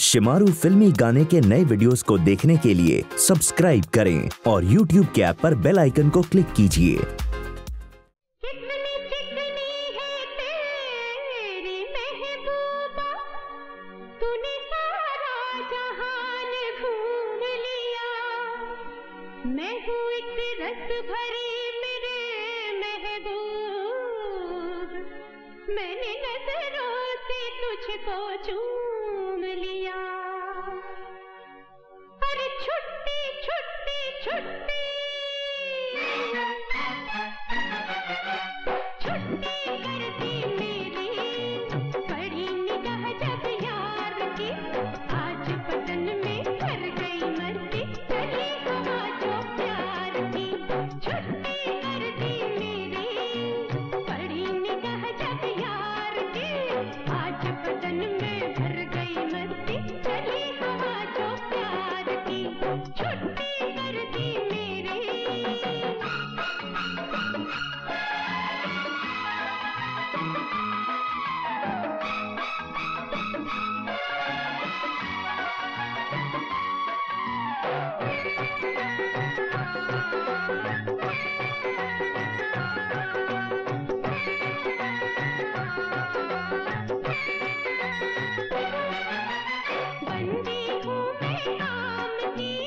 शिमारू फिल्मी गाने के नए वीडियोस को देखने के लिए सब्सक्राइब करें और YouTube के ऐप पर बेल आइकन को क्लिक कीजिए। मैंने नज़रों से तुझको चूम लिया। अरे छुट्टी छुट्टी छुट्टी। छुट्टी कर दी मेरी बड़ी निगाह जब यार की। आज बदन में भर गई मस्ती, चली हवा जो प्यार की। छुट्टी कर दी मेरी बड़ी निगाह जब यार की। आज बदन